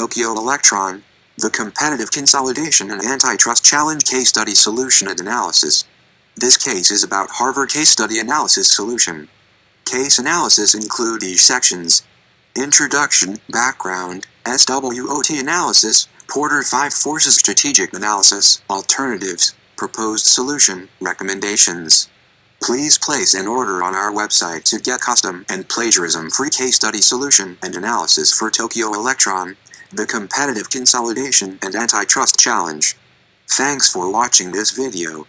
Tokyo Electron, the Competitive Consolidation and Antitrust Challenge Case Study Solution and Analysis. This case is about Harvard Case Study Analysis Solution. Case analysis include these sections. Introduction, Background, SWOT Analysis, Porter 5 Forces Strategic Analysis, Alternatives, Proposed Solution, Recommendations. Please place an order on our website to get custom and plagiarism-free case study solution and analysis for Tokyo Electron, the Competitive Consolidation and Antitrust Challenge. Thanks for watching this video.